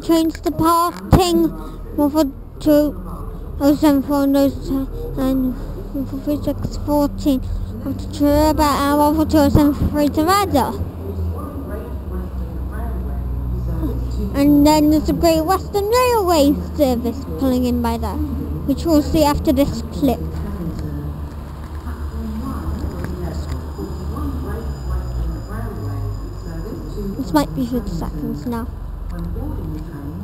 trains departing. One for two, oh those and for three six fourteen. For two about and one for two oh seven for three to. And then there's a Great Western Railway service pulling in by there, which we'll see after this clip. This might be 50 seconds now. 很多理财。